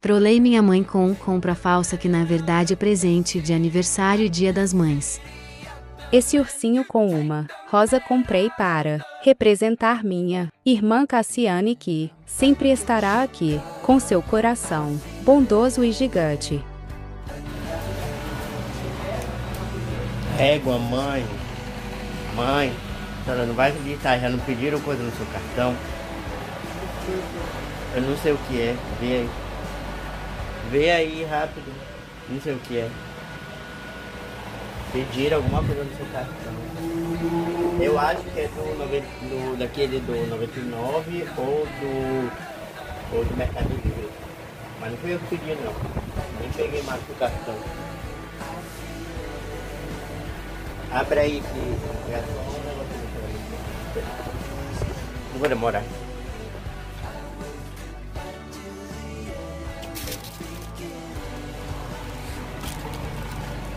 Trolei minha mãe com compra falsa que na verdade é presente de aniversário e dia das mães. Esse ursinho com uma rosa comprei para representar minha irmã Cassiane que sempre estará aqui com seu coração bondoso e gigante. Égua, mãe. Mãe, a senhora não vai acreditar, já não pediram coisa no seu cartão? Eu não sei o que é, vê aí. Vê aí rápido. Não sei o que é. Pediram alguma coisa no seu cartão. Eu acho que é do, do daquele do 99 ou do. ou do Mercado Livre. Mas não fui eu que pedi não. Nem peguei mais o cartão. Abre aí que. já tô com um negócio. Não vou demorar.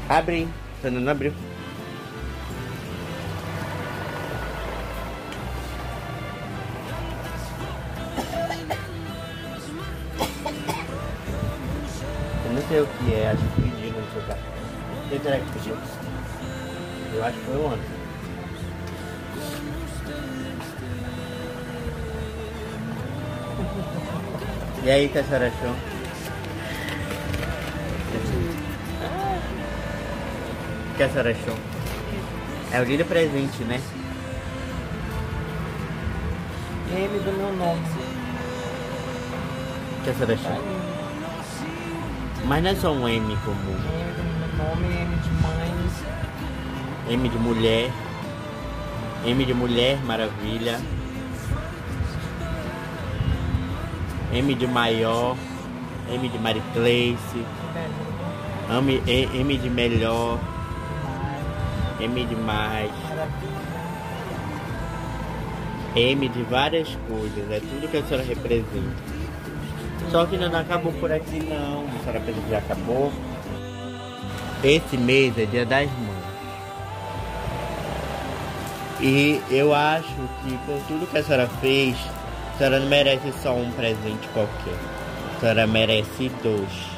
Abre, você não abriu. Sei o que é, acho que no seu cartão. Quem será que pediu? Eu acho que foi o Anderson. E aí, que a senhora achou? O que a senhora achou? É o lindo presente, né? M do meu nome. O que a senhora achou? Mas não é só um M comum. M do meu nome, M de mãe. M de mulher. M de mulher maravilha. M de maior. M de Maricleice. M, M de melhor. M de mais. M de várias coisas. É tudo que a senhora representa. Só que não acabou por aqui não. A senhora pensa que já acabou. Esse mês é dia das mães. E eu acho que por tudo que a senhora fez, a senhora não merece só um presente qualquer. A senhora merece dois.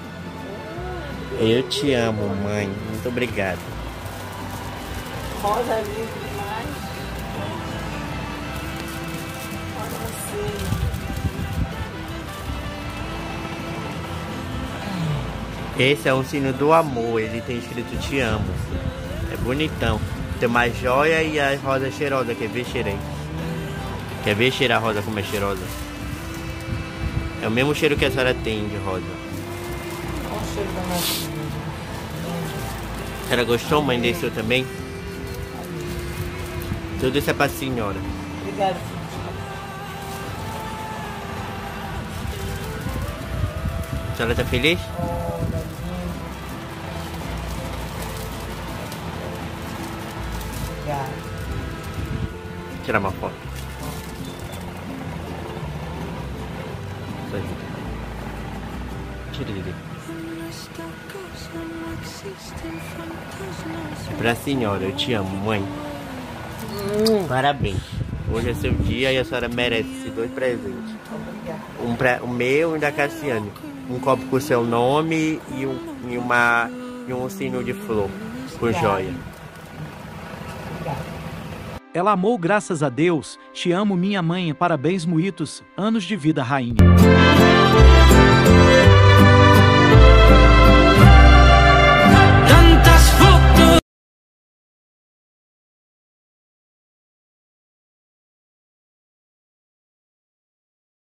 Eu te amo, mãe. Muito obrigado. Rosa linda Esse é um sino do amor, ele tem escrito te amo. É bonitão. Tem uma joia e a rosa cheirosa, quer ver cheirei? Quer ver cheirar a rosa como é cheirosa? É o mesmo cheiro que a senhora tem de rosa. A senhora gostou, mãe, desse seu também? Tudo isso é pra senhora. Obrigada. A senhora tá feliz? Tirar uma foto. Isso aí. Tira ele. É pra senhora, eu te amo, mãe. Parabéns. Hoje é seu dia e a senhora merece esses dois presentes. Obrigada. Um pra, o meu e da Cassiane. Um copo com seu nome e um, e uma, e um sino de flor com joia. Ela amou graças a Deus. Te amo, minha mãe. Parabéns, Muitos. Anos de vida, rainha.